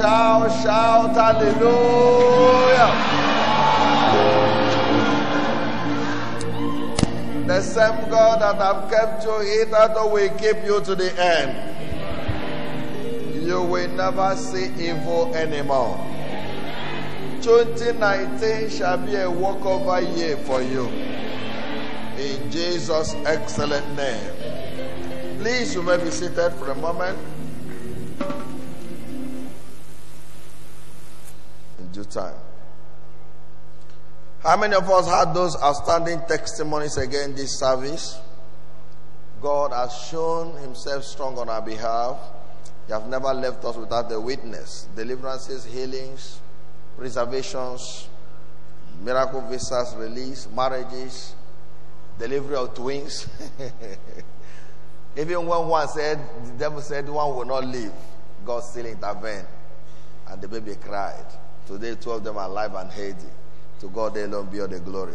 shout, shout, hallelujah. The same God that have kept you hitherto will keep you to the end. You will never see evil anymore. 2019 shall be a walkover year for you. In Jesus' excellent name. Please, you may be seated for a moment. Due time. How many of us had those outstanding testimonies again this service? God has shown himself strong on our behalf. He has never left us without a witness. Deliverances, healings, preservations, miracle visas, release, marriages, delivery of twins. Even when one said, the devil said one will not live, God still intervened. And the baby cried. Today, two of them are alive and healthy. To God they alone be all the glory.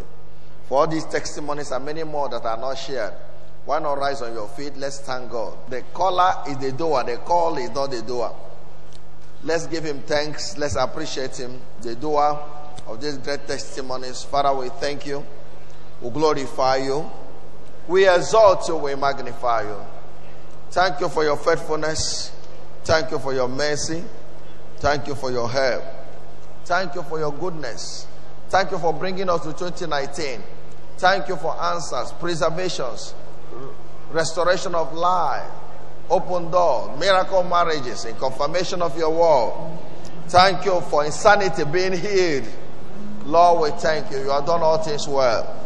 For all these testimonies and many more that are not shared, why not rise on your feet? Let's thank God. The caller is the doer, the call is not the doer. Let's give him thanks. Let's appreciate him, the doer of these great testimonies. Father, we thank you. We glorify you. We exalt you. We magnify you. Thank you for your faithfulness. Thank you for your mercy. Thank you for your help. Thank you for your goodness. Thank you for bringing us to 2019. Thank you for answers, preservations, restoration of life, open door, miracle marriages, and confirmation of your word. Thank you for insanity being healed. Lord, we thank you. You have done all things well.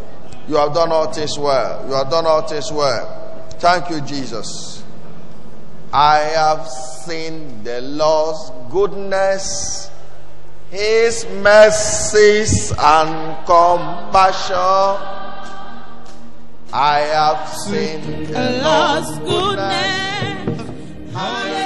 You have done all things well. You have done all things well. Thank you, Jesus. I have seen the Lord's goodness his mercies and compassion. I have seen the Lord's goodness. Hallelujah.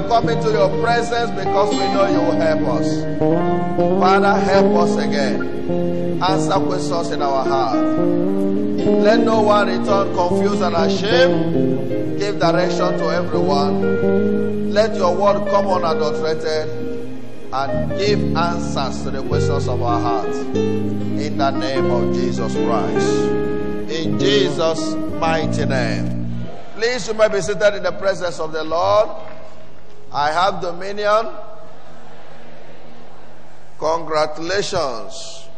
We are coming to your presence because we know you will help us. Father, help us again. Answer questions in our heart. Let no one return confused and ashamed. Give direction to everyone. Let your word come unadulterated and give answers to the questions of our hearts. In the name of Jesus Christ. In Jesus' mighty name. Please, you may be seated in the presence of the Lord. I have dominion. Congratulations.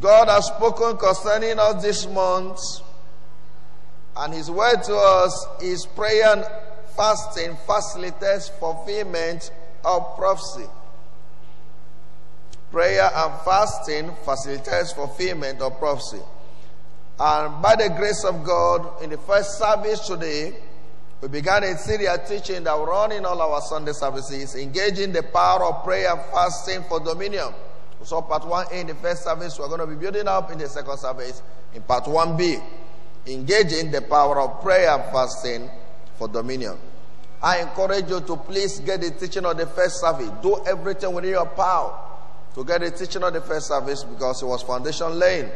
God has spoken concerning us this month, and His word to us is prayer and fasting facilitates fulfillment of prophecy. Prayer and fasting facilitates fulfillment of prophecy. And by the grace of God, in the first service today, we began a series teaching that we run in all our Sunday services, engaging the power of prayer and fasting for dominion. We saw part 1A in the first service. We're going to be building up in the second service in part 1B, engaging the power of prayer and fasting for dominion. I encourage you to please get the teaching of the first service. Do everything within your power to get the teaching of the first service because it was foundation laying.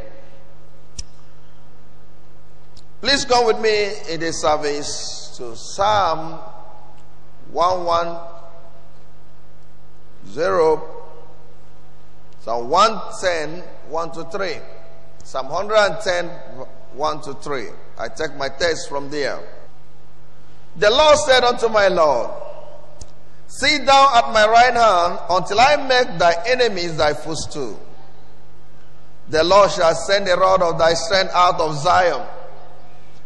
Please come with me in this service to Psalm 110, Psalm 110, 1 to 3. Psalm 110, 1 to 3. I take my text from there. The Lord said unto my Lord, Sit down at my right hand until I make thy enemies thy footstool. The Lord shall send a rod of thy strength out of Zion.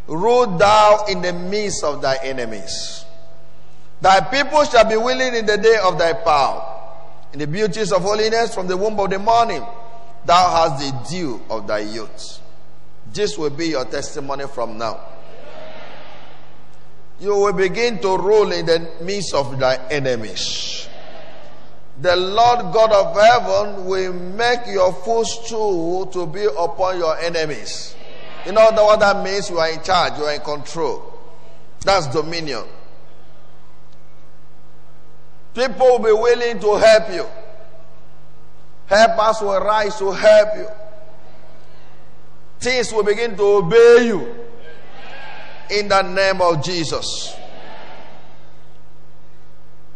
Rule thou in the midst of thy enemies. Thy people shall be willing in the day of thy power. In the beauties of holiness from the womb of the morning, thou hast the dew of thy youth. This will be your testimony from now. You will begin to rule in the midst of thy enemies. The Lord God of heaven will make your footstool to be upon your enemies. You know what that means? You are in charge, you are in control. That's dominion. People will be willing to help you. Helpers will rise to help you. Things will begin to obey you. In the name of Jesus.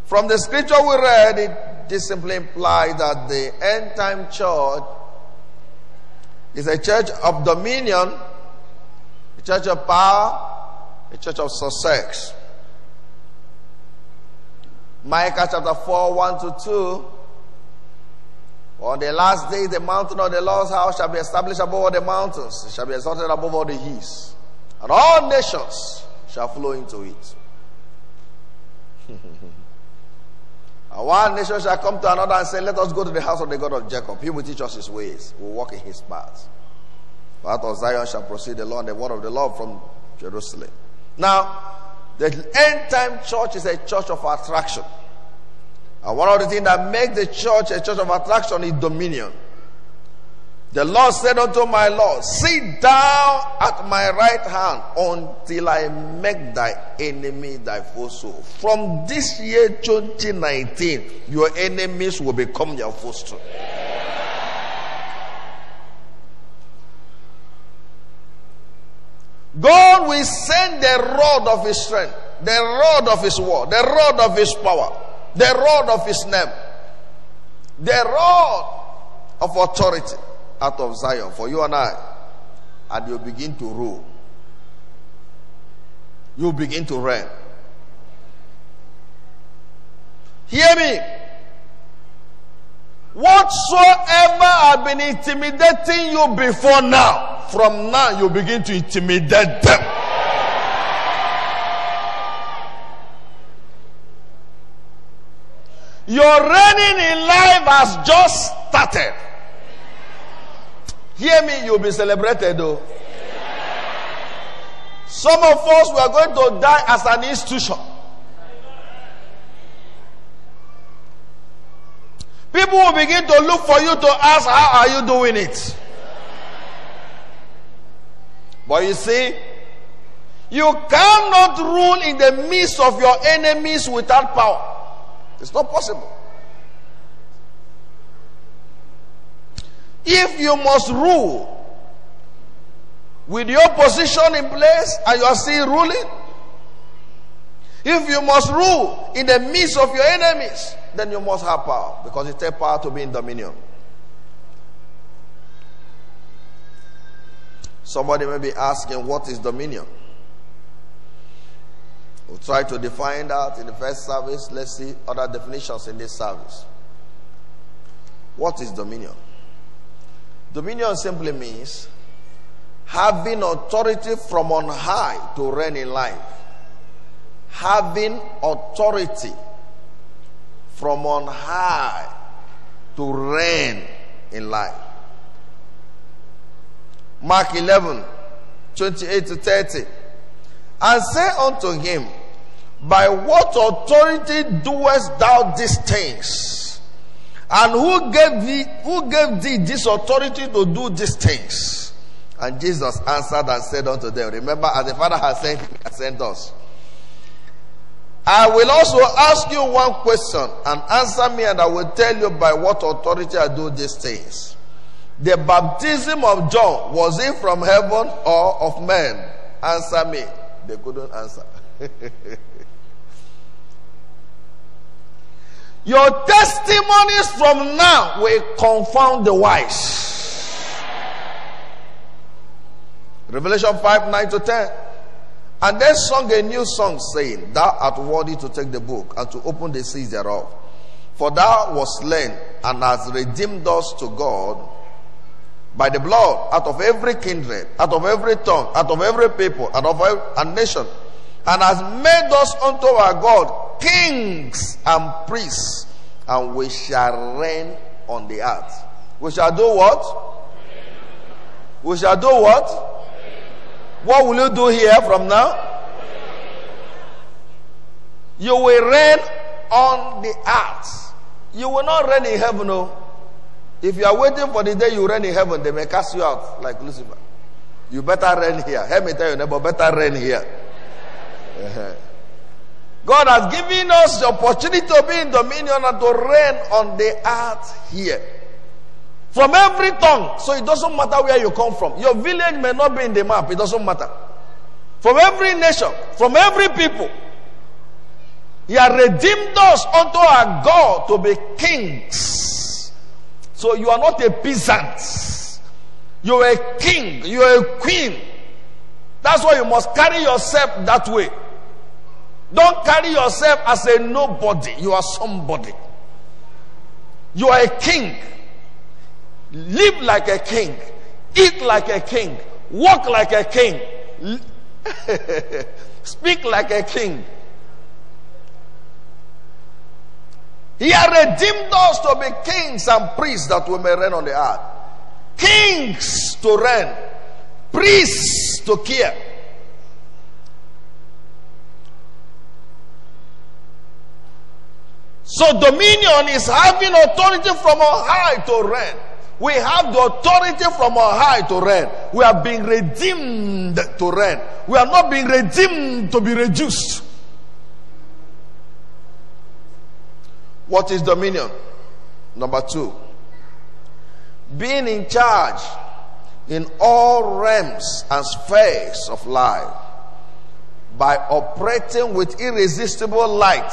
From the scripture we read, it simply implies that the end time church is a church of dominion, a church of power, a church of success. Micah chapter 4 1 to 2. On the last day, the mountain of the Lord's house shall be established above all the mountains, it shall be exalted above all the hills, and all nations shall flow into it. and one nation shall come to another and say, Let us go to the house of the God of Jacob. He will teach us his ways, we will walk in his paths. Out of Zion shall proceed the law and the word of the Lord from Jerusalem. Now, the end time church is a church of attraction. And one of the things that makes the church a church of attraction is dominion. The Lord said unto my Lord, Sit down at my right hand until I make thy enemy thy footstool. From this year 2019, your enemies will become your footstool. God will send the rod of his strength, the rod of his word, the rod of his power, the rod of his name, the rod of authority out of Zion for you and I. And you begin to rule. You begin to reign. Hear me. Whatsoever I've been intimidating you before now, from now you begin to intimidate them. Your reigning in life has just started. Hear me, you'll be celebrated though. Some of us we are going to die as an institution. People will begin to look for you to ask, How are you doing it? But you see, you cannot rule in the midst of your enemies without power. It's not possible. If you must rule with your position in place and you are still ruling, if you must rule in the midst of your enemies, then you must have power because it takes power to be in dominion. Somebody may be asking, What is dominion? We'll try to define that in the first service. Let's see other definitions in this service. What is dominion? Dominion simply means having authority from on high to reign in life, having authority from on high to reign in life. Mark 11, 28 to 30. And say unto him, By what authority doest thou these things? And who gave thee who gave thee this authority to do these things? And Jesus answered and said unto them, Remember, as the Father has sent me, has sent us. I will also ask you one question and answer me, and I will tell you by what authority I do these things. The baptism of John, was it from heaven or of men? Answer me. They couldn't answer. Your testimonies from now will confound the wise. Revelation 5 9 to 10. And then sung a new song, saying, Thou art worthy to take the book and to open the seals thereof. For thou wast slain and hast redeemed us to God by the blood out of every kindred, out of every tongue, out of every people, out of every a nation, and has made us unto our God kings and priests, and we shall reign on the earth. We shall do what? We shall do what? What will you do here from now? You will reign on the earth. You will not reign in heaven, no. If you are waiting for the day you reign in heaven, they may cast you out like Lucifer. You better reign here. Help me tell you, neighbor, better reign here. Uh-huh. God has given us the opportunity to be in dominion and to reign on the earth here. From every tongue. So it doesn't matter where you come from. Your village may not be in the map. It doesn't matter. From every nation, from every people. He has redeemed us unto our God to be kings. So you are not a peasant. You are a king. You are a queen. That's why you must carry yourself that way. Don't carry yourself as a nobody. You are somebody. You are a king. Live like a king. Eat like a king. Walk like a king. Speak like a king. He has redeemed us to be kings and priests that we may reign on the earth. Kings to reign, priests to care. So dominion is having authority from on high to reign. We have the authority from on high to reign. We are being redeemed to reign. We are not being redeemed to be reduced. What is dominion? Number two, being in charge in all realms and spheres of life by operating with irresistible light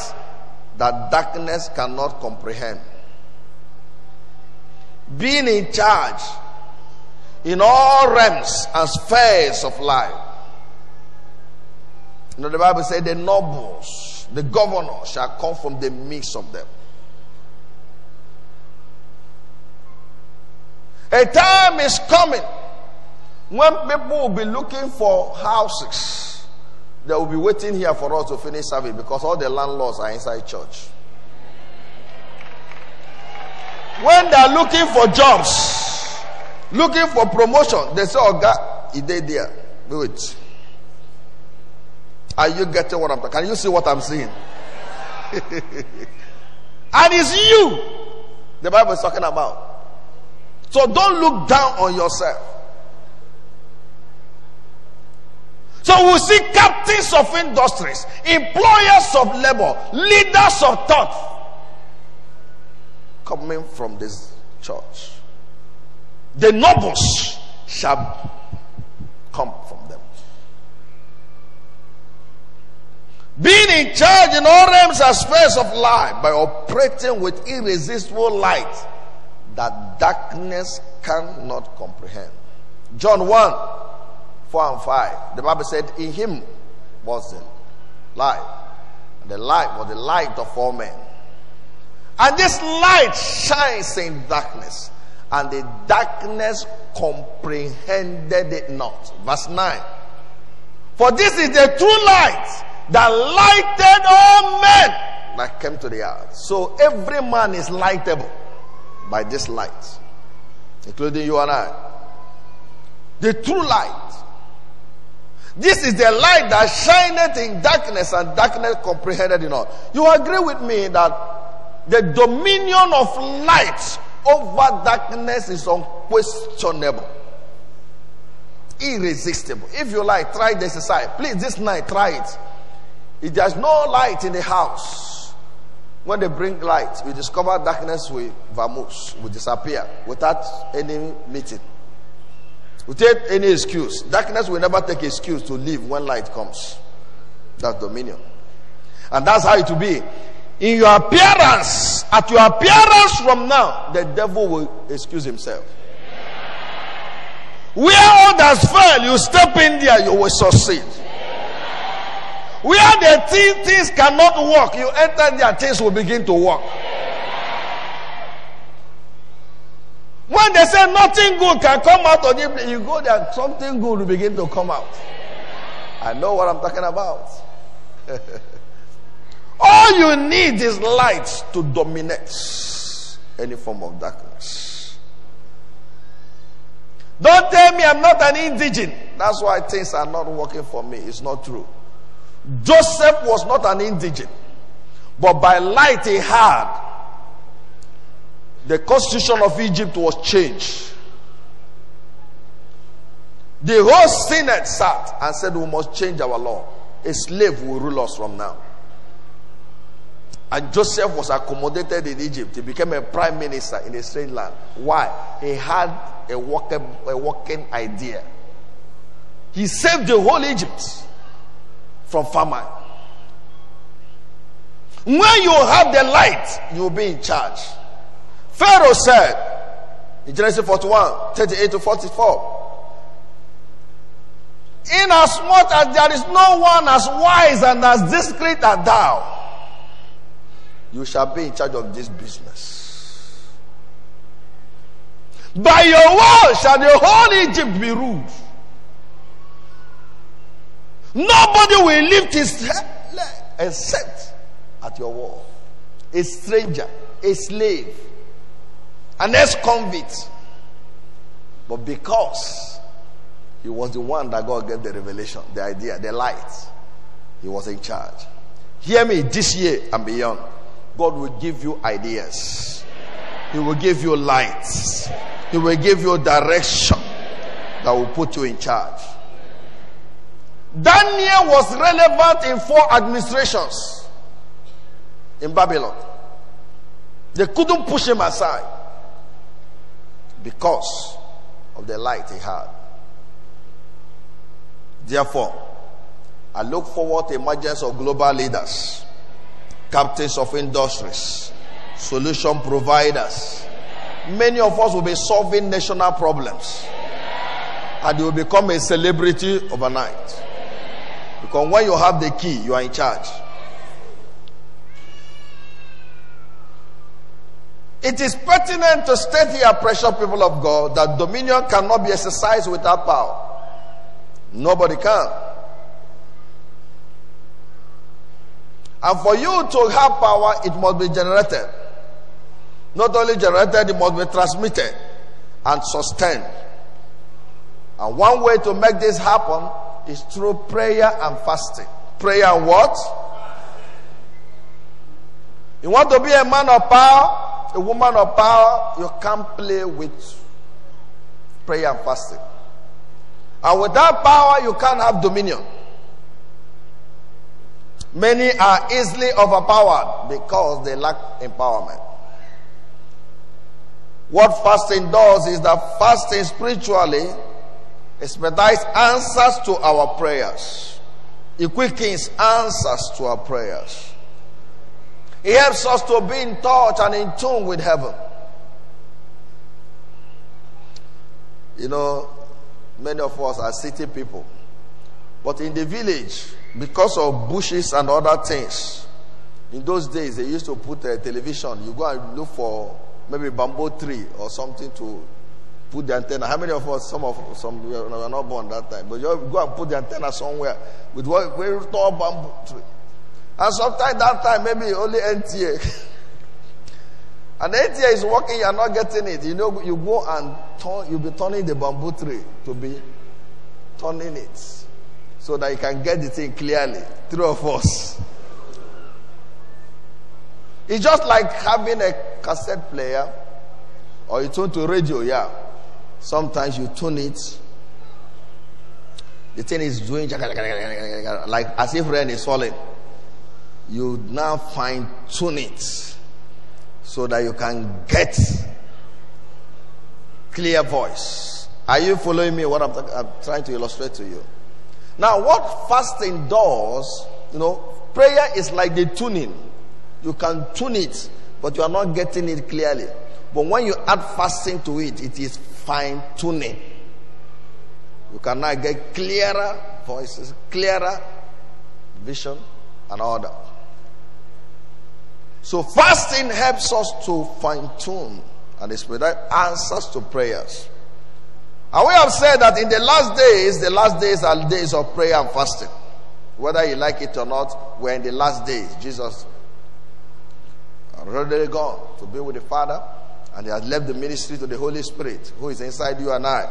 that darkness cannot comprehend. Being in charge in all realms and spheres of life. You know, the Bible said the nobles, the governor shall come from the midst of them. A time is coming when people will be looking for houses. They will be waiting here for us to finish service because all the landlords are inside church. When they are looking for jobs, looking for promotion, they say, Oh God, did there. Wait. Are you getting what I'm talking? Can you see what I'm saying? and it's you the Bible is talking about. So don't look down on yourself. So we see captains of industries, employers of labor, leaders of thought coming from this church. The nobles shall come from them. Being in charge in all realms and spheres of life by operating with irresistible light that darkness cannot comprehend. John 1 4 and 5. The Bible said, In him was the light. And the light was the light of all men. And this light shines in darkness. And the darkness comprehended it not. Verse 9. For this is the true light that lighted all men that came to the earth. So every man is lightable by this light, including you and I. The true light. This is the light that shineth in darkness, and darkness comprehended it not. You agree with me that the dominion of light over darkness is unquestionable, irresistible. If you like, try this aside. Please, this night, try it. If there's no light in the house, when they bring light, we discover darkness will vamoose, will disappear without any meeting. Without any excuse. Darkness will never take excuse to leave when light comes. That's dominion. And that's how it will be. In your appearance, at your appearance from now, the devil will excuse himself. Where others fail, you step in there, you will succeed. Where the thing, things cannot work, you enter there, things will begin to work. When they say nothing good can come out of it, you go there, something good will begin to come out. I know what I'm talking about. All you need is light to dominate any form of darkness. Don't tell me I'm not an indigent. That's why things are not working for me. It's not true. Joseph was not an indigent, but by light he had, the constitution of Egypt was changed. The whole Senate sat and said, We must change our law. A slave will rule us from now. And Joseph was accommodated in Egypt. He became a prime minister in a strange land. Why? He had a working, a working idea. He saved the whole Egypt from famine. When you have the light, you will be in charge. Pharaoh said in Genesis 41 38 to 44 Inasmuch as there is no one as wise and as discreet as thou, you shall be in charge of this business. By your word shall the whole Egypt be ruled. Nobody will lift his head except at your wall. A stranger, a slave, an ex convict. But because he was the one that God gave the revelation, the idea, the light, he was in charge. Hear me this year and beyond. God will give you ideas, He will give you lights, He will give you direction that will put you in charge. Daniel was relevant in four administrations in Babylon. They couldn't push him aside because of the light he had. Therefore, I look forward to emergence of global leaders, captains of industries, solution providers. Many of us will be solving national problems and you will become a celebrity overnight. Because when you have the key, you are in charge. It is pertinent to state here, precious people of God, that dominion cannot be exercised without power. Nobody can. And for you to have power, it must be generated. Not only generated, it must be transmitted and sustained. And one way to make this happen is through prayer and fasting. Prayer and what? You want to be a man of power, a woman of power, you can't play with prayer and fasting. And without power, you can't have dominion. Many are easily overpowered because they lack empowerment. What fasting does is that fasting spiritually expedites answers to our prayers. He quickens answers to our prayers. He helps us to be in touch and in tune with heaven. You know, many of us are city people. But in the village, because of bushes and other things, in those days they used to put a television. You go and look for maybe bamboo tree or something to put the antenna. How many of us, some of some we were not born that time, but you go and put the antenna somewhere with what very tall bamboo tree. And sometimes that time maybe only NTA. and NTA is working, you are not getting it. You know, you go and turn, you'll be turning the bamboo tree to be turning it so that you can get the thing clearly. Three of us. It's just like having a cassette player or you tune to radio, yeah. Sometimes you tune it. The thing is doing like as if rain is falling. You now fine tune it so that you can get clear voice. Are you following me? What I'm, I'm trying to illustrate to you. Now, what fasting does, you know, prayer is like the tuning. You can tune it, but you are not getting it clearly. But when you add fasting to it, it is fine tuning. You can now get clearer voices, clearer vision, and all that. So fasting helps us to fine tune and expedite answers to prayers. And we have said that in the last days, the last days are days of prayer and fasting. Whether you like it or not, we're in the last days. Jesus already gone to be with the Father, and he has left the ministry to the Holy Spirit, who is inside you and I.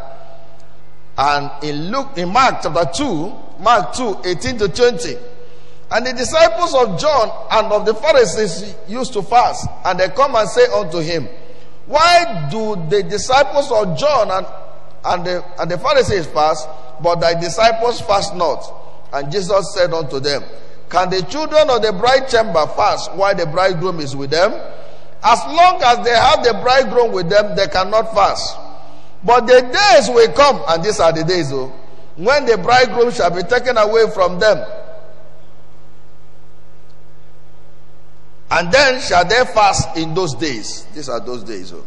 And in Luke, in Mark chapter 2, Mark 2, 18 to 20, and the disciples of John and of the Pharisees used to fast, and they come and say unto him, Why do the disciples of John and, and, the, and the Pharisees fast, but thy disciples fast not? And Jesus said unto them, Can the children of the bride chamber fast while the bridegroom is with them? As long as they have the bridegroom with them, they cannot fast. But the days will come, and these are the days, oh, when the bridegroom shall be taken away from them. And then shall they fast in those days. These are those days. Oh.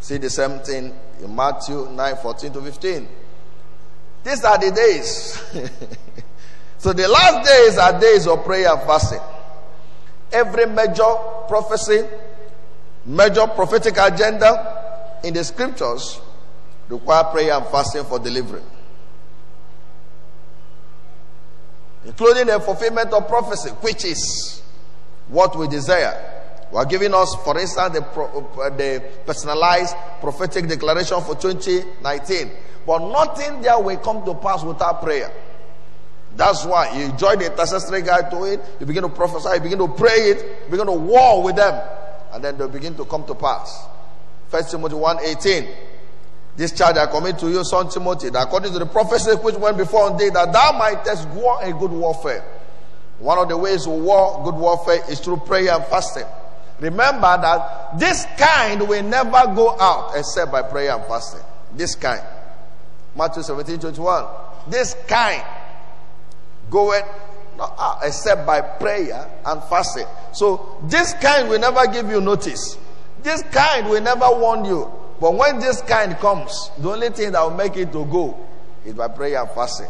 See the same thing in Matthew 9 14 to 15. These are the days. so the last days are days of prayer and fasting. Every major prophecy, major prophetic agenda in the scriptures require prayer and fasting for delivery. including the fulfillment of prophecy, which is what we desire. We are giving us, for instance, the, uh, the personalized prophetic declaration for 2019. But nothing there will come to pass without prayer. That's why you join the intercessory guy to it, you begin to prophesy, you begin to pray it, you begin to war with them, and then they begin to come to pass. First Timothy 1 18. This charge I commit to you, son Timothy, that according to the prophecy which went before on thee, that thou mightest war a good warfare. One of the ways to war good warfare is through prayer and fasting. Remember that this kind will never go out except by prayer and fasting. This kind. Matthew 17, 21. This kind goeth not out ah, except by prayer and fasting. So this kind will never give you notice. This kind will never warn you. But when this kind comes, the only thing that will make it to go is by prayer and fasting.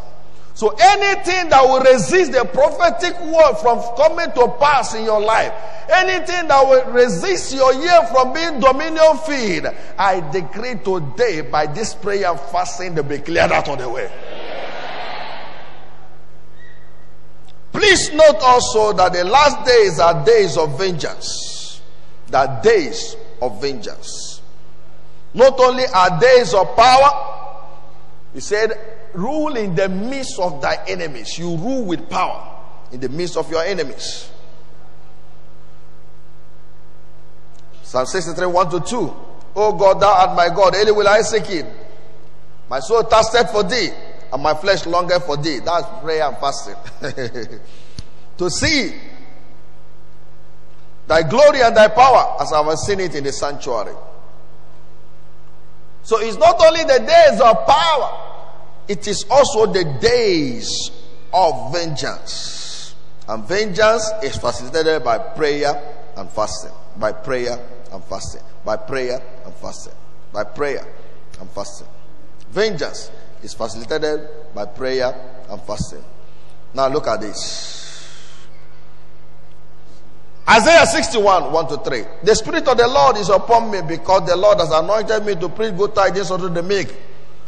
So anything that will resist the prophetic word from coming to pass in your life, anything that will resist your year from being dominion field, I decree today by this prayer and fasting to be cleared out of the way. Please note also that the last days are days of vengeance. That days of vengeance. Not only are days of power, he said, rule in the midst of thy enemies. You rule with power in the midst of your enemies. Psalm 63 1 to 2. Oh God, thou art my God, early will I seek it. My soul thirsted for thee, and my flesh longeth for thee. That's prayer and fasting. to see thy glory and thy power as I have seen it in the sanctuary. So it's not only the days of power, it is also the days of vengeance. And vengeance is facilitated by prayer and fasting. By prayer and fasting. By prayer and fasting. By prayer and fasting. Vengeance is facilitated by prayer and fasting. Now look at this. Isaiah 61, 1 to 3. The Spirit of the Lord is upon me because the Lord has anointed me to preach good tidings unto the meek.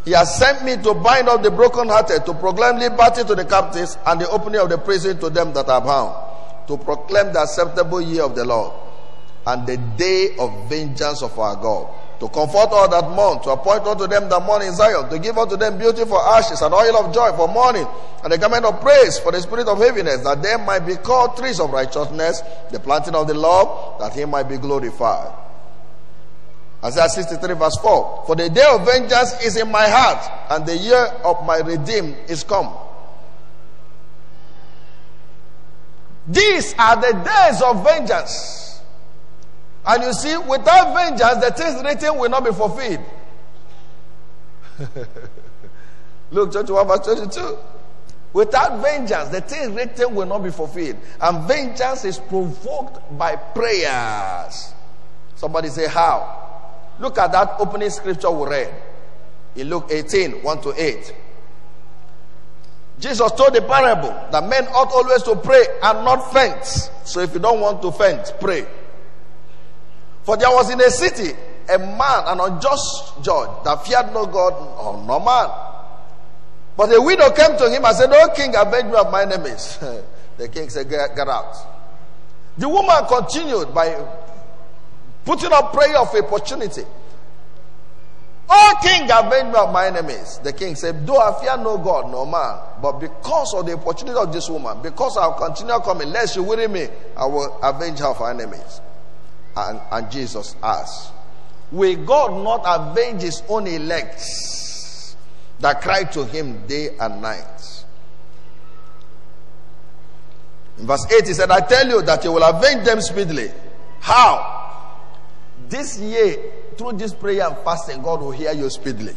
He has sent me to bind up the brokenhearted, to proclaim liberty to the captives, and the opening of the prison to them that are bound, to proclaim the acceptable year of the Lord, and the day of vengeance of our God, to comfort all that mourn, to appoint unto them that mourn in Zion, to give unto them beauty for ashes, and oil of joy for mourning, and a garment of praise for the spirit of heaviness, that they might be called trees of righteousness, the planting of the Lord, that he might be glorified. Isaiah 63 verse 4. For the day of vengeance is in my heart, and the year of my redeem is come. These are the days of vengeance. And you see, without vengeance, the things written will not be fulfilled. Luke 21 verse 22. Without vengeance, the things written will not be fulfilled. And vengeance is provoked by prayers. Somebody say, How? Look at that opening scripture we read in Luke 18 1 to 8. Jesus told the parable that men ought always to pray and not faint. So if you don't want to faint, pray. For there was in a city a man, an unjust judge, that feared no God or no man. But a widow came to him and said, Oh king, avenge me of my enemies. the king said, get, get out. The woman continued by putting up prayer of opportunity. Oh king, avenge me of my enemies. The king said, Though I fear no God, no man, but because of the opportunity of this woman, because I'll continue coming, lest you weary me, I will avenge her of her enemies. And, and Jesus asked, Will God not avenge his own elect that cry to him day and night? In verse 8, he said, I tell you that he will avenge them speedily. How? This year, through this prayer and fasting, God will hear you speedily.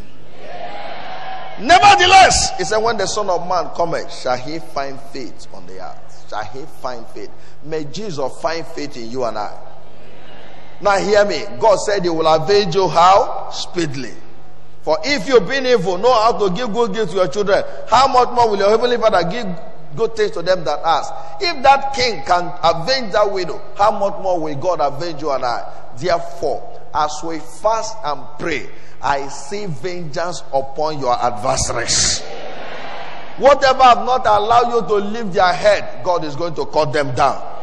Nevertheless, he said, When the Son of Man cometh, shall he find faith on the earth? Shall he find faith? May Jesus find faith in you and I. Now, hear me. God said he will avenge you how? Speedily. For if you being evil, know how to give good gifts to your children, how much more will your heavenly Father give good things to them that ask? If that king can avenge that widow, how much more will God avenge you and I? Therefore, as we fast and pray, I see vengeance upon your adversaries. Whatever have not allowed you to lift their head, God is going to cut them down.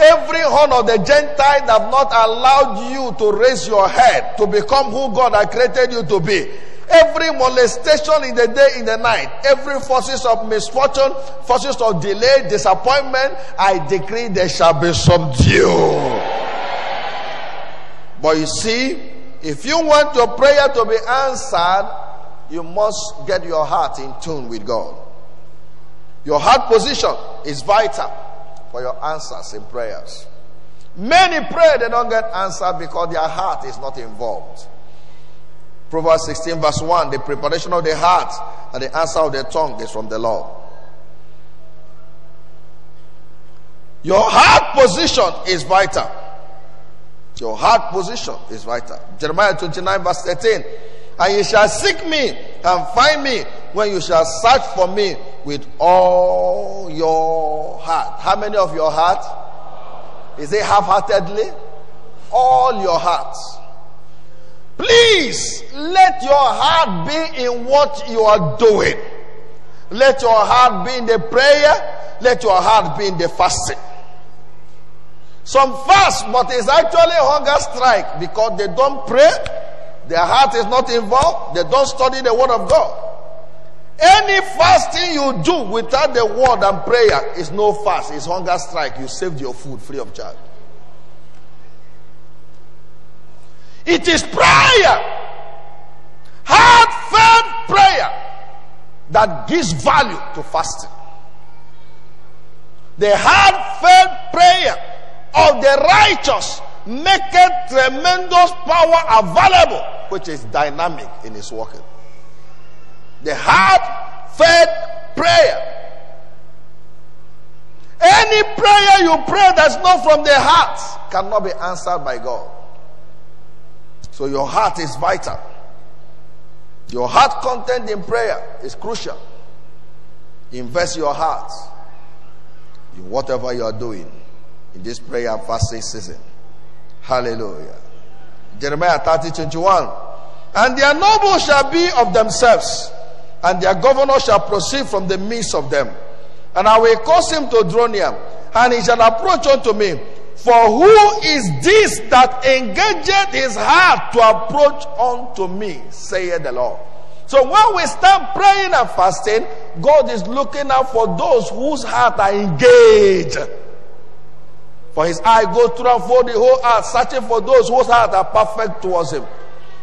Every horn of the Gentile have not allowed you to raise your head to become who God has created you to be. Every molestation in the day, in the night, every forces of misfortune, forces of delay, disappointment, I decree they shall be subdued. But you see, if you want your prayer to be answered, you must get your heart in tune with God. Your heart position is vital for your answers in prayers. Many pray, they don't get answered because their heart is not involved. Proverbs 16, verse 1 the preparation of the heart and the answer of the tongue is from the Lord. Your heart position is vital. Your heart position is vital. Jeremiah 29, verse 13. And you shall seek me and find me when you shall search for me with all your heart. How many of your heart? Is it half heartedly? All your heart. Please let your heart be in what you are doing. Let your heart be in the prayer. Let your heart be in the fasting. Some fast, but it's actually hunger strike because they don't pray. Their heart is not involved. They don't study the word of God. Any fasting you do without the word and prayer is no fast. It's hunger strike. You saved your food free of charge. It is prayer, heartfelt prayer, that gives value to fasting. The heartfelt prayer of the righteous maketh tremendous power available, which is dynamic in its working. The heart, heartfelt prayer. Any prayer you pray that's not from the heart cannot be answered by God. So your heart is vital. Your heart content in prayer is crucial. Invest your heart in whatever you are doing. in this prayer and fasting season. Hallelujah. Jeremiah 30 21. And their nobles shall be of themselves, and their governor shall proceed from the midst of them. And I will cause him to draw near, and he shall approach unto me. For who is this that engageth his heart to approach unto me, saith the Lord. So when we start praying and fasting, God is looking out for those whose heart are engaged. For his eye goes through and for the whole earth, searching for those whose hearts are perfect towards him.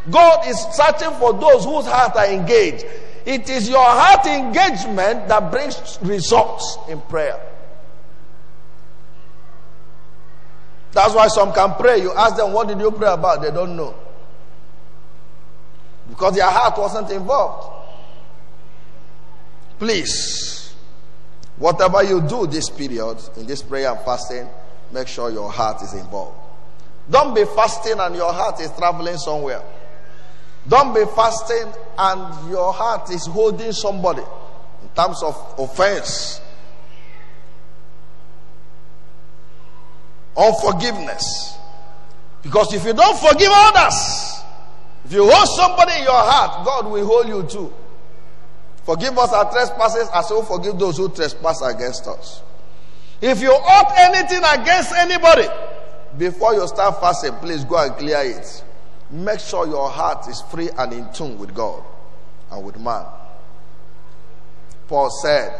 God is searching for those whose hearts are engaged. It is your heart engagement that brings results in prayer. That's why some can pray. You ask them, What did you pray about? They don't know. Because their heart wasn't involved. Please, whatever you do this period, in this prayer and fasting, make sure your heart is involved. Don't be fasting and your heart is traveling somewhere. Don't be fasting and your heart is holding somebody in terms of offense, unforgiveness. Because if you don't forgive others, if you hold somebody in your heart, God will hold you too. Forgive us our trespasses as we forgive those who trespass against us. If you ought anything against anybody, before you start fasting, please go and clear it. Make sure your heart is free and in tune with God and with man. Paul said,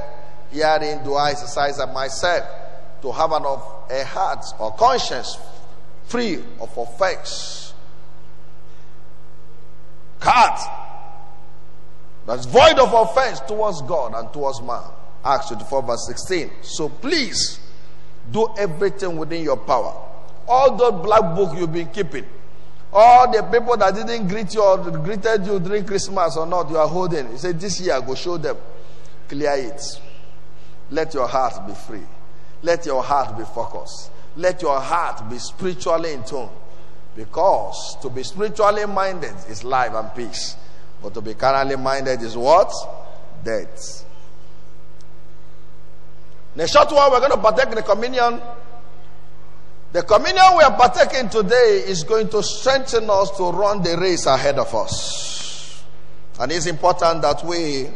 Herein do I exercise myself to have an of a heart or conscience free of offense. Heart that's void of offense towards God and towards man. Acts 24, verse 16. So please do everything within your power. All those black book you've been keeping, all the people that didn't greet you or greeted you during Christmas or not, you are holding. You say, This year, go show them. Clear it. Let your heart be free. Let your heart be focused. Let your heart be spiritually in tune. Because to be spiritually minded is life and peace. But to be carnally minded is what? Death. A short while, we're going to partake in the communion. The communion we are partaking today is going to strengthen us to run the race ahead of us. And it's important that we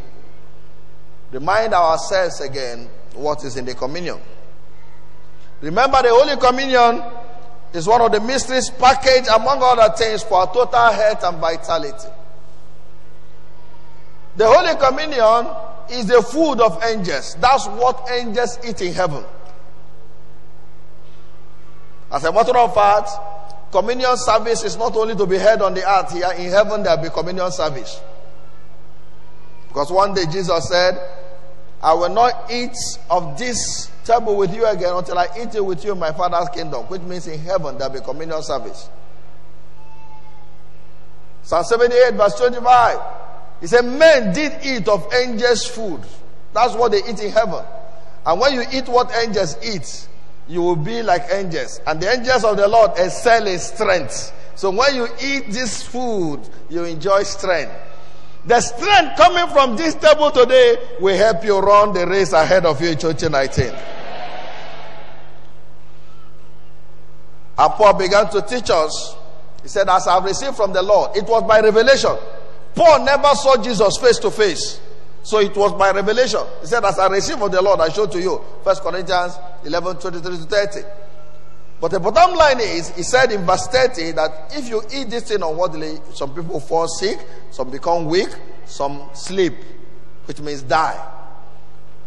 remind ourselves again what is in the communion. Remember, the Holy Communion is one of the mysteries packaged, among other things, for our total health and vitality. The Holy Communion is the food of angels. That's what angels eat in heaven. As a matter of fact, communion service is not only to be held on the earth here, in heaven there will be communion service. Because one day Jesus said, I will not eat of this table with you again until I eat it with you in my Father's kingdom, which means in heaven there will be communion service. Psalm 78, verse 25. He said, Men did eat of angels' food. That's what they eat in heaven. And when you eat what angels eat, you will be like angels. And the angels of the Lord excel in strength. So when you eat this food, you enjoy strength. The strength coming from this table today will help you run the race ahead of you in 2019. And Paul began to teach us. He said, As I've received from the Lord, it was by revelation. Paul never saw Jesus face to face. So it was by revelation. He said, As I received from the Lord, I showed to you. 1 Corinthians 11 23 to 30. But the bottom line is, he said in verse 30 that if you eat this thing unworthily, some people fall sick, some become weak, some sleep, which means die.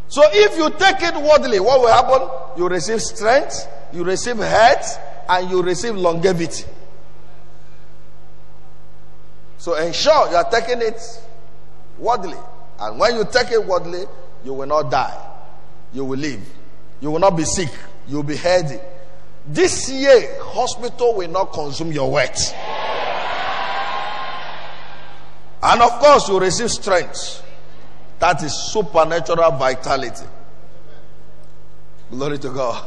So if you take it worthily, what will happen? You receive strength, you receive health, and you receive longevity. So ensure you are taking it worthily. And when you take it worthily, you will not die. You will live. You will not be sick. You will be healthy. This year, hospital will not consume your wealth. And of course, you receive strength. That is supernatural vitality. Glory to God.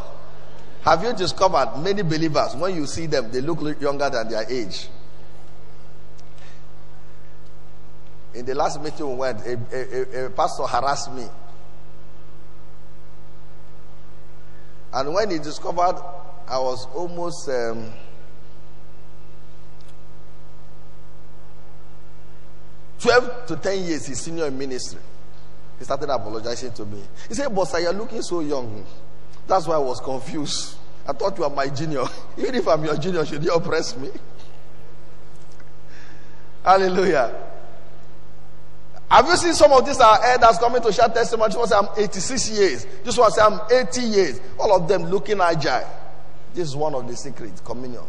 Have you discovered many believers, when you see them, they look younger than their age? In the last meeting we went, a, a, a, pastor harassed me. And when he discovered I was almost um, twelve to ten years his senior in ministry. He started apologizing to me. He said, "Boss, you're looking so young. That's why I was confused. I thought you were my junior. Even if I'm your junior, should you oppress me?" Hallelujah. Have you seen some of these our elders coming to share testimony? This one say I'm 86 years. This one say I'm 80 years. All of them looking agile. This is one of the secrets, communion.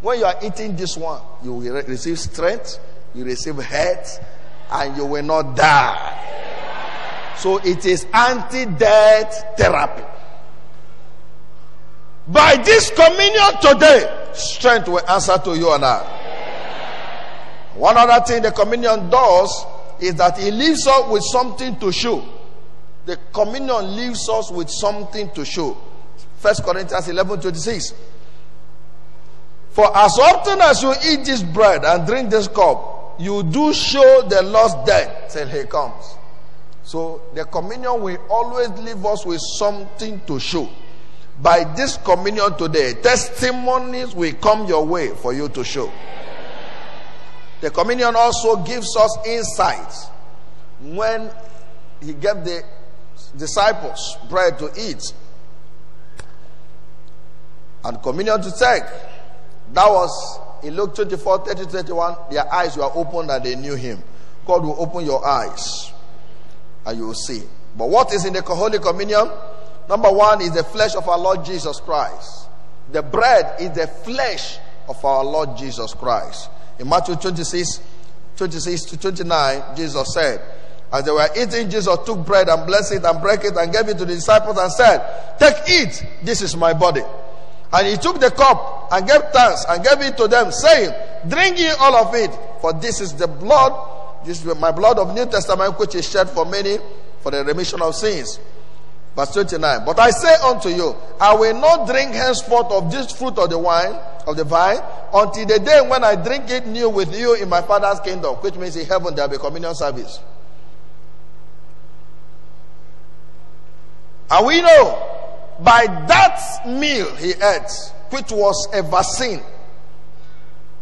When you are eating this one, you will re- receive strength, you receive health, and you will not die. So it is anti-death therapy. By this communion today, strength will answer to you and I. One other thing the communion does is that it leaves us with something to show. The communion leaves us with something to show. First Corinthians 11 26. For as often as you eat this bread and drink this cup, you do show the Lord's death till he comes. So the communion will always leave us with something to show. By this communion today, testimonies will come your way for you to show. The communion also gives us insight. When he gave the disciples bread to eat and communion to take, that was in Luke 24 30 31. Their eyes were opened and they knew him. God will open your eyes and you will see. But what is in the Holy Communion? Number one is the flesh of our Lord Jesus Christ. The bread is the flesh of our Lord Jesus Christ. In Matthew 26, 26 to 29, Jesus said, As they were eating, Jesus took bread and blessed it and broke it and gave it to the disciples and said, Take it, this is my body. And he took the cup and gave thanks and gave it to them, saying, Drink ye all of it, for this is the blood, this is my blood of New Testament, which is shed for many for the remission of sins. Verse 29. But I say unto you, I will not drink henceforth of this fruit of the wine, of the vine, until the day when I drink it new with you in my Father's kingdom, which means in heaven there will be communion service. And we know by that meal he ate, which was a vaccine.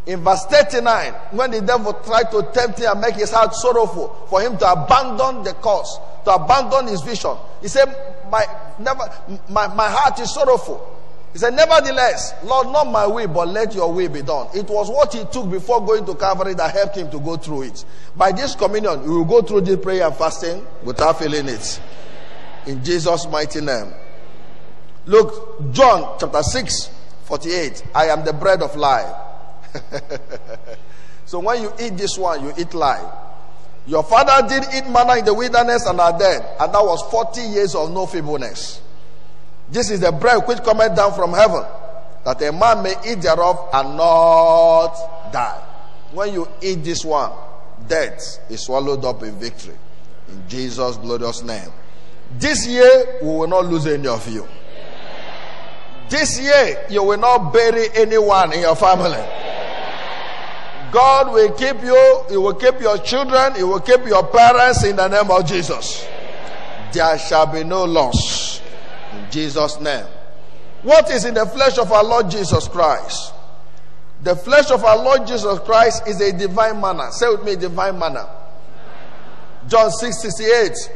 In verse 39, when the devil tried to tempt him and make his heart sorrowful for him to abandon the cause, to abandon his vision, he said, My never my, my heart is sorrowful. He said, Nevertheless, Lord, not my will, but let your will be done. It was what he took before going to Calvary that helped him to go through it. By this communion, we will go through this prayer and fasting without feeling it. In Jesus' mighty name. Look, John chapter 6, 48. I am the bread of life. so when you eat this one, you eat life. Your father did eat manna in the wilderness and are dead, and that was 40 years of no feebleness. This is the bread which cometh down from heaven, that a man may eat thereof and not die. When you eat this one, death is swallowed up in victory. In Jesus' glorious name. This year, we will not lose any of you. This year, you will not bury anyone in your family. God will keep you, He will keep your children, He will keep your parents in the name of Jesus. There shall be no loss. In Jesus' name. What is in the flesh of our Lord Jesus Christ? The flesh of our Lord Jesus Christ is a divine manna. Say with me, divine manna. John 6 68.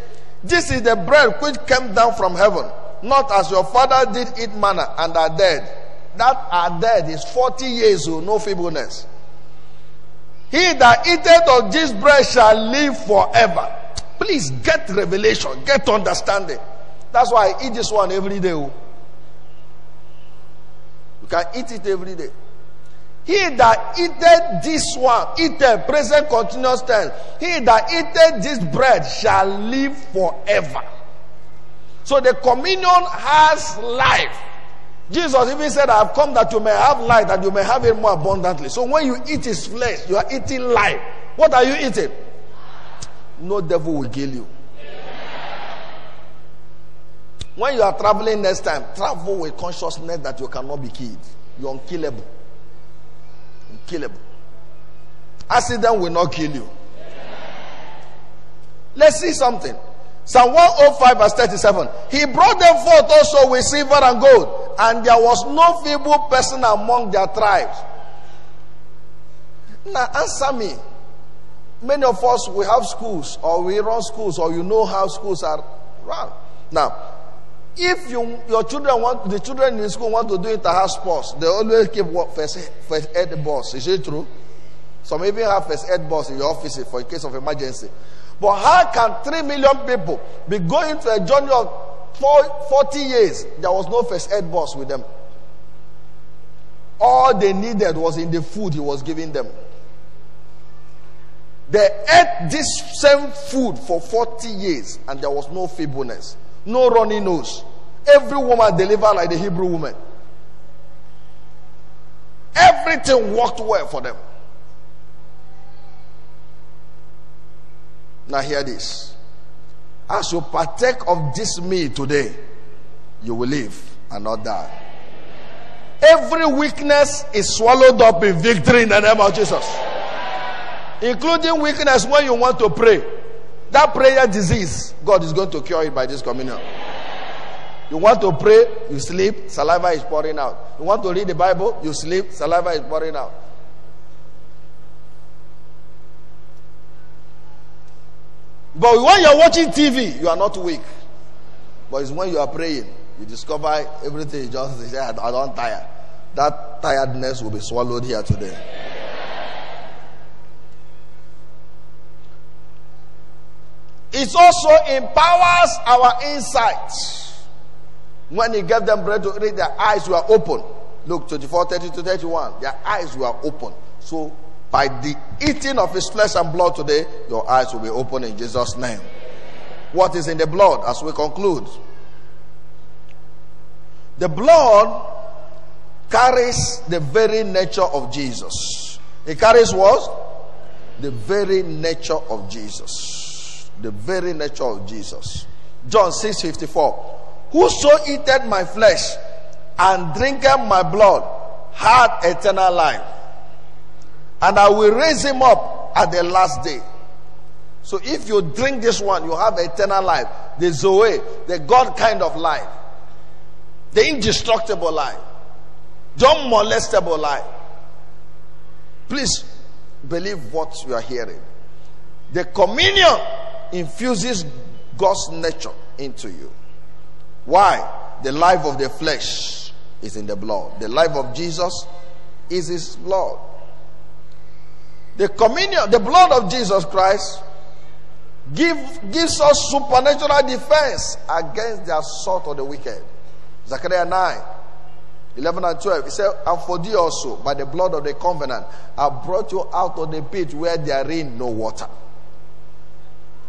This is the bread which came down from heaven, not as your father did eat manna and are dead. That are dead is 40 years old, no feebleness. He that eateth of this bread shall live forever. Please get revelation, get understanding. That's why I eat this one every day. oh. You can eat it every day. He that eateth this one, eateth, present continuous tense. He that eateth this bread shall live forever. So the communion has life. Jesus even said, I have come that you may have life, that you may have it more abundantly. So when you eat his flesh, you are eating life. What are you eating? No devil will kill you. When you are traveling next time, travel with consciousness that you cannot be killed. You're unkillable. Unkillable. Accident will not kill you. Let's see something. Psalm 105 verse 37. He brought them forth also with silver and gold and there was no feeble person among their tribes. Now, answer me. Many of us, we have schools, or we run schools, or you know how schools are run. Now, if you, your children want, the children in school want to do inter-house sports, they always keep what, first, first aid boss. Is it true? Some even have first aid boss in your office for in case of emergency. But how can three million people be going to a journey of four, 40 years? There was no first aid boss with them. All they needed was in the food he was giving them. They ate this same food for 40 years and there was no feebleness, no runny nose. Every woman delivered like the Hebrew woman. Everything worked well for them. Now, hear this. As you partake of this meal today, you will live and not die. Every weakness is swallowed up in victory in the name of Jesus including weakness when you want to pray. That prayer disease, God is going to cure it by this communion. You want to pray, you sleep, saliva is pouring out. You want to read the Bible, you sleep, saliva is pouring out. But when you're watching TV, you are not weak. But it's when you are praying, you discover everything is just, I don't tire. That tiredness will be swallowed here today. It also empowers our insight. When he gave them bread to eat, their eyes were open. Look, 24, 30 to 31. Their eyes were open. So, by the eating of his flesh and blood today, your eyes will be open in Jesus' name. What is in the blood as we conclude? The blood carries the very nature of Jesus. It carries what? The very nature of Jesus. The very nature of Jesus. John 6 54. Whoso eateth my flesh and drinketh my blood hath eternal life. And I will raise him up at the last day. So if you drink this one, you have eternal life. The Zoe, the God kind of life. The indestructible life. The unmolestable life. Please believe what you are hearing. The communion infuses God's nature into you. Why? The life of the flesh is in the blood. The life of Jesus is his blood. The communion, the blood of Jesus Christ give, gives us supernatural defense against the assault of the wicked. Zechariah 9, 11 and 12. He said, And for thee also, by the blood of the covenant, I brought you out of the pit where there is no water.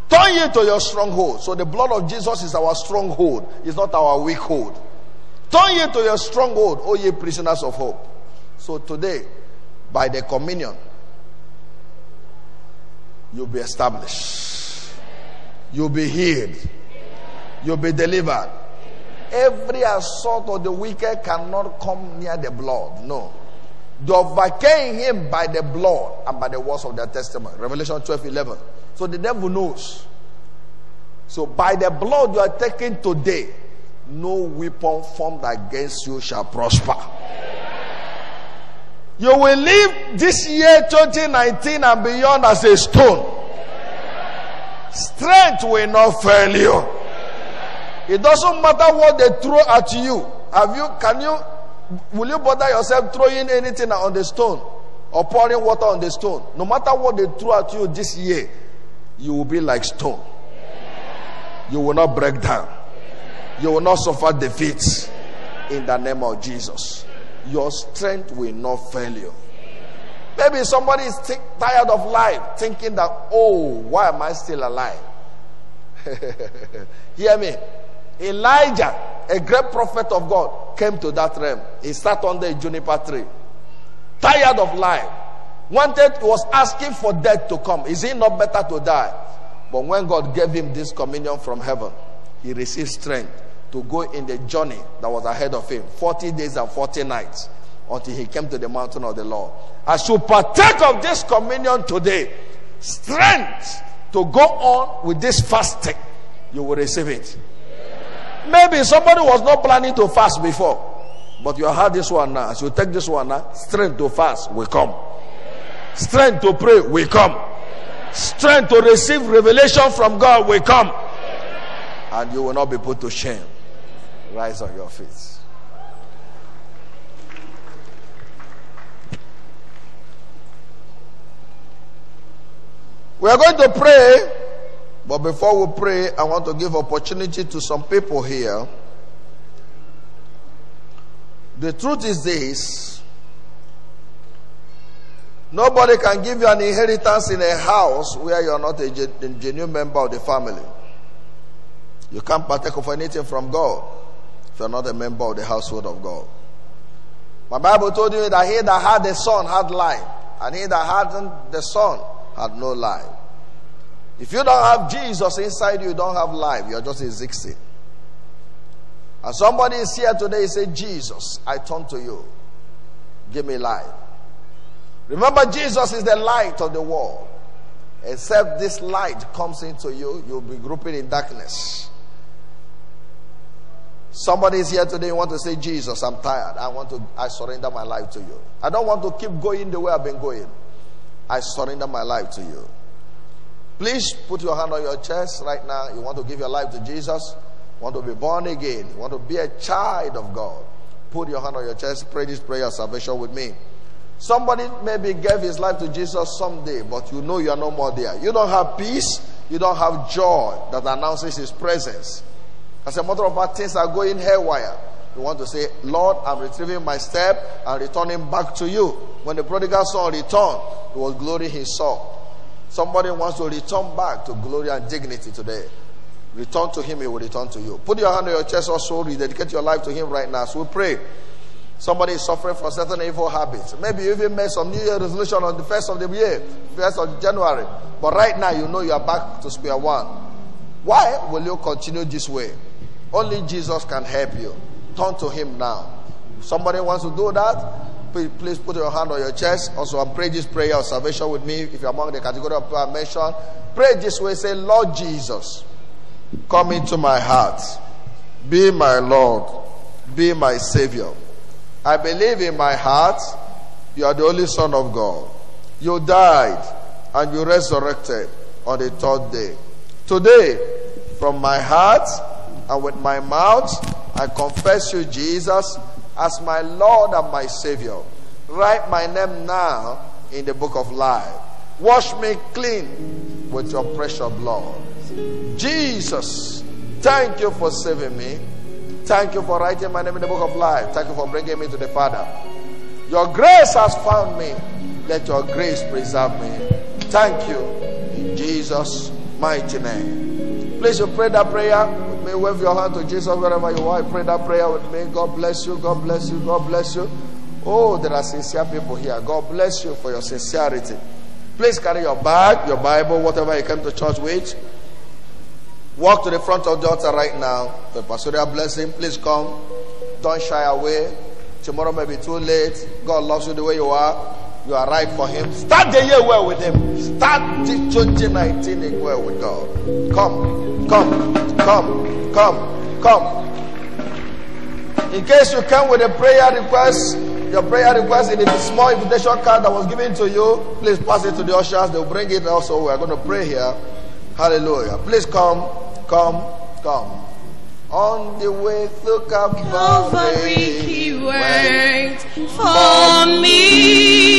Turn ye to your stronghold. So the blood of Jesus is our stronghold, it's not our weak hold. Turn ye to your stronghold, O ye prisoners of hope. So today, by the communion, you'll be established, you'll be healed, you'll be delivered. Every assault of the wicked cannot come near the blood. No. They overcame him by the blood and by the words of their testimony. Revelation 12 11. So the devil knows. So by the blood you are taking today, no weapon formed against you shall prosper. You will live this year 2019 and beyond as a stone. Strength will not fail you. It doesn't matter what they throw at you. Have you can you will you bother yourself throwing anything on the stone or pouring water on the stone? No matter what they throw at you this year, you will be like stone. You will not break down. You will not suffer defeat in the name of Jesus. Your strength will not fail you. Maybe somebody is tired of life, thinking that, oh, why am I still alive? Hear me. Elijah, a great prophet of God, came to that realm. He sat under a juniper tree, tired of life, wanted, he was asking for death to come. Is it not better to die? But when God gave him this communion from heaven, he received strength to go in the journey that was ahead of him 40 days and 40 nights until he came to the mountain of the Lord. As you partake of this communion today, strength to go on with this fasting, you will receive it. Maybe somebody was not planning to fast before. But you have this one now. As you take this one now, strength to fast will come. Strength to pray will come. Strength to receive revelation from God will come. And you will not be put to shame. Rise on your feet. We are going to pray, but before we pray, I want to give opportunity to some people here. The truth is this nobody can give you an inheritance in a house where you are not a genuine member of the family. You can't partake of anything from God if you are not a member of the household of God. My Bible told you that he that had the son had life, and he that hadn't the son had no life. If you don't have Jesus inside you, you don't have life. You're just a 60. And somebody is here today, say, Jesus, I turn to you. Give me life. Remember, Jesus is the light of the world. Except this light comes into you, you'll be grouping in darkness. Somebody is here today, you want to say, Jesus, I'm tired. I want to, I surrender my life to you. I don't want to keep going the way I've been going. I surrender my life to you. Please put your hand on your chest right now. You want to give your life to Jesus? Want to be born again? You want to be a child of God? Put your hand on your chest. Pray this prayer of salvation with me. Somebody maybe gave his life to Jesus someday, but you know you are no more there. You don't have peace. You don't have joy that announces his presence. As a matter of fact, things are going haywire. You want to say, Lord, I'm retrieving my step and returning back to you. When the prodigal son returned, it was glory he saw. Somebody wants to return back to glory and dignity today. Return to him, he will return to you. Put your hand on your chest also, rededicate your life to him right now. So we pray. Somebody is suffering from certain evil habits. Maybe you even made some New Year resolution on the first of the year, first of January. But right now you know you are back to square one. Why will you continue this way? Only Jesus can help you. Turn to him now. Somebody wants to do that, please, please put your hand on your chest. Also, and pray this prayer of salvation with me. If you're among the category of I mentioned, pray this way. Say, Lord Jesus, come into my heart. Be my Lord. Be my Savior. I believe in my heart you are the only Son of God. You died and you resurrected on the third day. Today, from my heart and with my mouth, I confess you, Jesus, as my Lord and my Savior. Write my name now in the book of life. Wash me clean with your precious blood. Jesus, thank you for saving me. Thank you for writing my name in the book of life. Thank you for bringing me to the Father. Your grace has found me. Let your grace preserve me. Thank you in Jesus' mighty name. Please, you pray that prayer with me. Wave your hand to Jesus wherever you are. Pray that prayer with me. God bless you. God bless you. God bless you. Oh, there are sincere people here. God bless you for your sincerity. Please carry your bag, your Bible, whatever you came to church with. Walk to the front of the altar right now for pastoral blessing. Please come. Don't shy away. Tomorrow may be too late. God loves you the way you are. You are right for Him. Start the year well with Him. Start the 2019 well with God. Come, come, come, come, come. In case you come with a prayer request, your prayer request in the small invitation card that was given to you, please pass it to the ushers. They'll bring it also. We are going to pray here. Hallelujah. Please come, come, come. On the way to Calvary, Calvary, he went for me.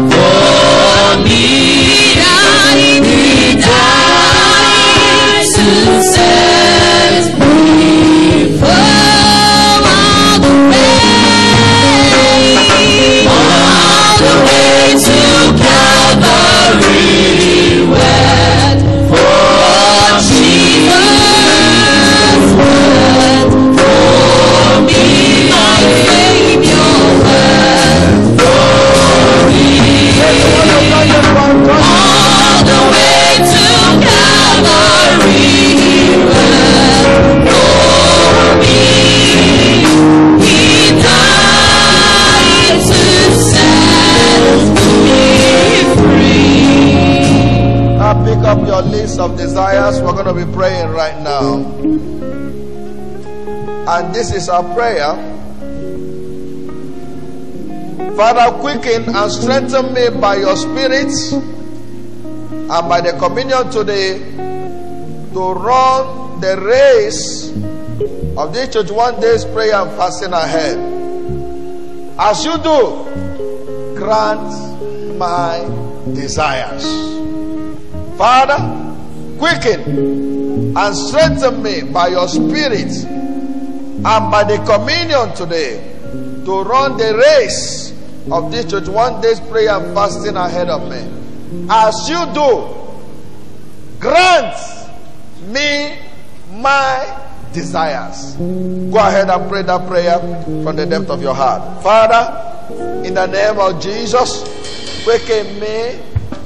of desires. We're going to be praying right now. And this is our prayer. Father, quicken and strengthen me by your spirit and by the communion today to run the race of this church one day's prayer and fasting ahead. As you do, grant my desires. Father, quicken and strengthen me by your spirit and by the communion today to run the race of this church one day's prayer and fasting ahead of me. As you do, grant me my desires. Go ahead and pray that prayer from the depth of your heart. Father, in the name of Jesus, quicken me,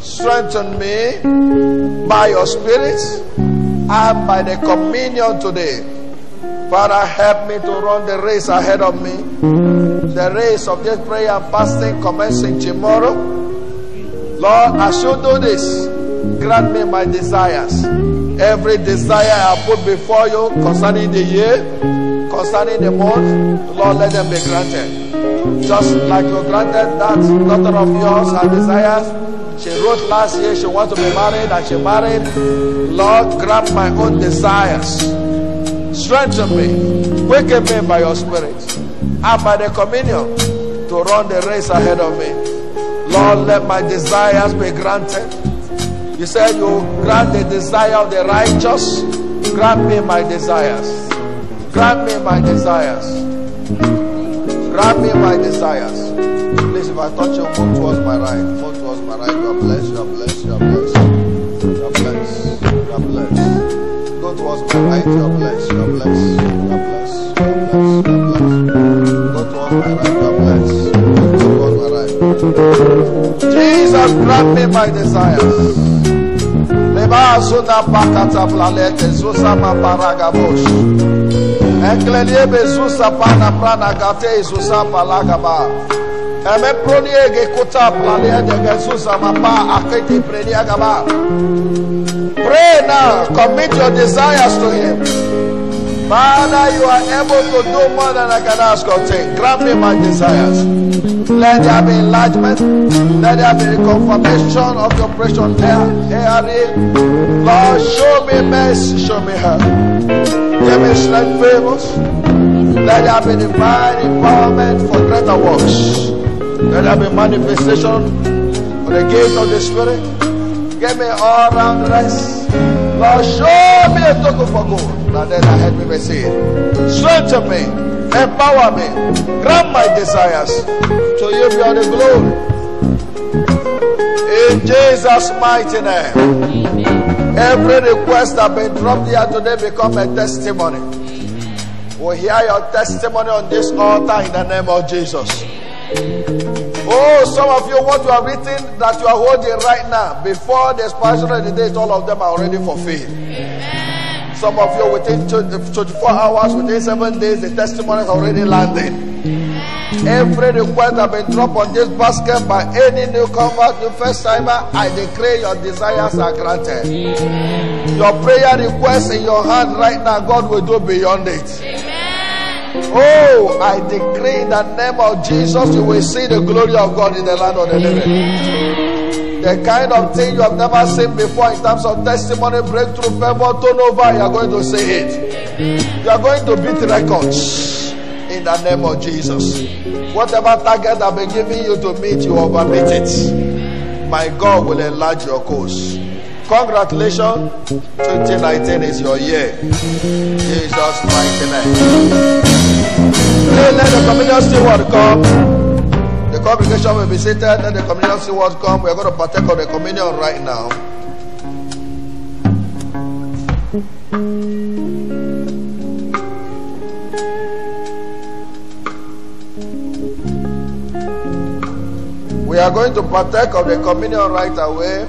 strengthen me by your spirit and by the communion today. Father, help me to run the race ahead of me. The race of this prayer and fasting commencing tomorrow. Lord, as you do this, grant me my desires. Every desire I put before you concerning the year, concerning the month, Lord, let them be granted. Just like you granted that daughter of yours her desires. She wrote last year she wants to be married and she married. Lord, grant my own desires. Strengthen me, quicken me by your spirit, and by the communion to run the race ahead of me. Lord, let my desires be granted. You said you grant the desire of the righteous. Grant me my desires. Grant me my desires. Grant me my desires. Please, if I touch you, move towards my right. Move towards my right. Blessed. You are blessed. You are blessed. You are blessed. Go towards my right. Blessed. You are blessed. You are blessed. You are blessed. Go towards my right. Are blessed. Go towards my right. Jesus, grant me my desires. Leba zuna pakata planete zusa maparaga pana prana gate. Eme plalia de akete gaba. Pray now, commit your desires to him. Father, you are able to do more than I can ask or think. Grant me my desires. Let there be enlargement. Let there be confirmation of your precious. Lord, show me mercy, show me help. Give me strength, favors. Let there be divine empowerment for greater works. Let there be manifestation of the gate of the Spirit. Give me all round rest. Lord, show me a token for good. And then I help me receive. Strengthen me. Empower me. Grant my desires. To you be all the glory. In Jesus' mighty name. Every request that been dropped here today become a testimony. We'll hear your testimony on this altar in the name of Jesus. Oh, some of you, what you have written that you are holding right now, before the expiration of the date, all of them are already fulfilled. Some of you, within 24 hours, within seven days, the testimony is already landing. Every request that been dropped on this basket by any newcomer, the first timer, I declare your desires are granted. Your prayer request in your hand right now, God will do beyond it. Oh, I decree in the name of Jesus, you will see the glory of God in the land of the living. The kind of thing you have never seen before in terms of testimony, breakthrough, favor, turnover, you are going to see it. You are going to beat records in the name of Jesus. Whatever target I've been giving you to meet, you overmeet it. My God will enlarge your course. Congratulations, 2019 is your year. Jesus' mighty name. Hey, let the communion steward come. The congregation will be seated. Let the communion steward come. We are going to partake of the communion right now. We are going to partake of the communion right away.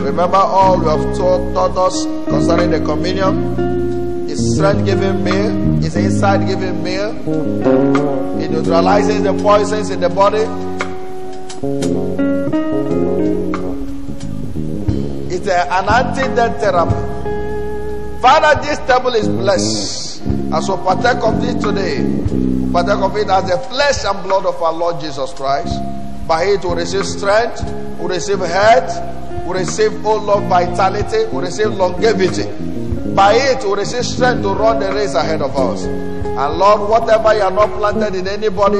Remember all you have taught, taught us concerning the communion. It's strength giving meal, it's inside giving meal. It neutralizes the poisons in the body. It's an anti-death therapy. Father, this table is blessed. As we partake of this today, partake of it as the flesh and blood of our Lord Jesus Christ. By it we receive strength, we receive health, we receive, oh Lord, vitality, we receive longevity. By it we receive strength to run the race ahead of us. And Lord, whatever you are not planted in anybody,